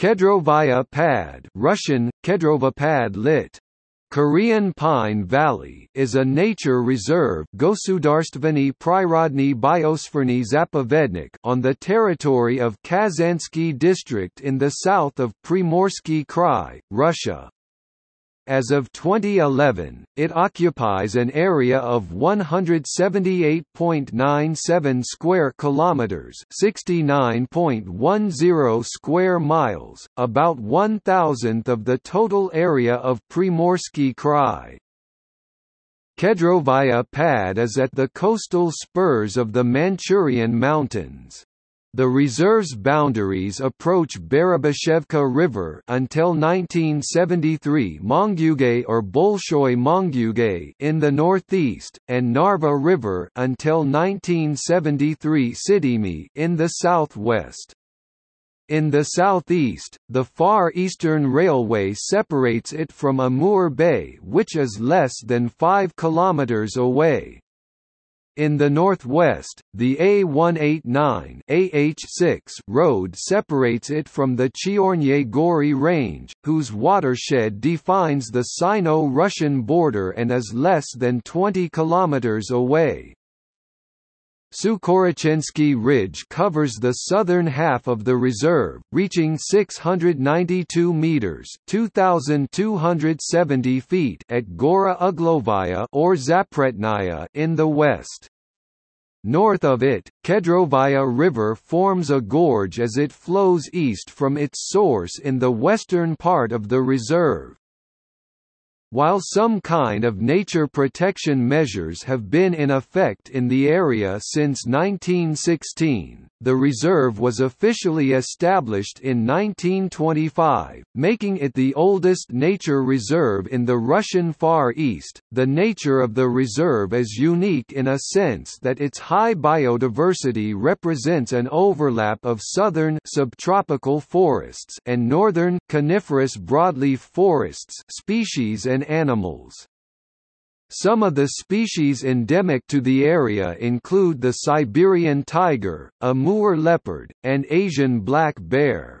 Kedrovaya Pad Russian, Kedrovapad lit. Korean Pine Valley is a nature reserve Gosudarstvenny Prirodny Biosferny Zapovednik on the territory of Khasansky District in the south of Primorsky Krai, Russia. As of 2011, it occupies an area of 178.97 square kilometers, 69.10 square miles, about one-thousandth of the total area of Primorsky Krai. Kedrovaya Pad is at the coastal spurs of the Manchurian Mountains. The reserve's boundaries approach Barabashevka River until 1973 Monguge or Bolshoy Monguge in the northeast, and Narva River until 1973 Sidimi in the southwest. In the southeast, the Far Eastern Railway separates it from Amur Bay which is less than 5 kilometers away. In the northwest, the A189 AH6 road separates it from the Chiorny Gory Range, whose watershed defines the Sino-Russian border and is less than 20 kilometers away. Sukhorochenski Ridge covers the southern half of the reserve, reaching 692 meters (2270 feet) at Gora Uglovaya or Zapretnaya in the west. North of it, Kedrovaya River forms a gorge as it flows east from its source in the western part of the reserve. While some kind of nature protection measures have been in effect in the area since 1916, the reserve was officially established in 1925, making it the oldest nature reserve in the Russian Far East. The nature of the reserve is unique in a sense that its high biodiversity represents an overlap of southern subtropical forests and northern coniferous broadleaf forests species and animals. Some of the species endemic to the area include the Siberian tiger, Amur leopard, and Asian black bear.